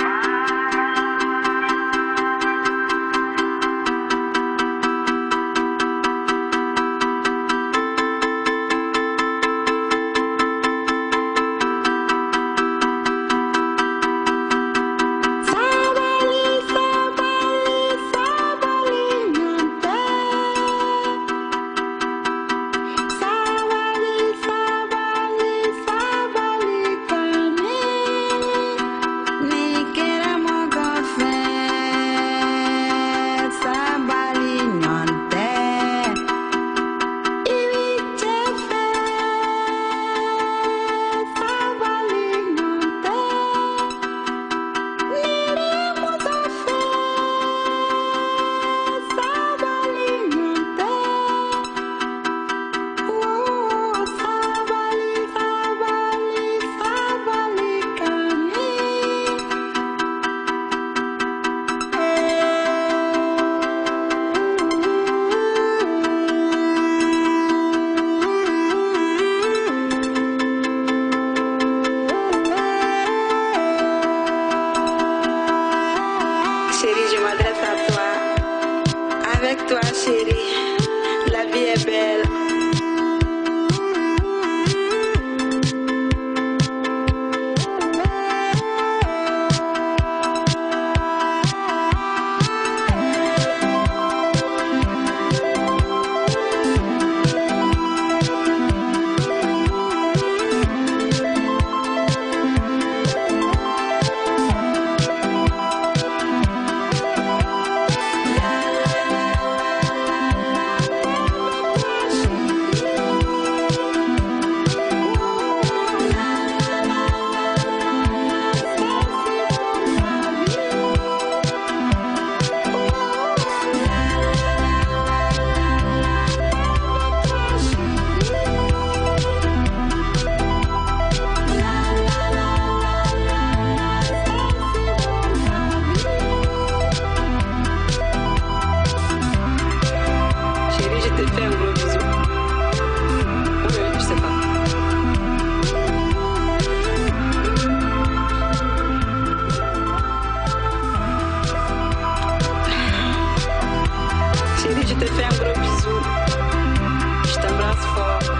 Ah. Toi, chérie. La vie est belle. Chérie, je te fais un gros bisou. Oui, je sais pas. Chérie,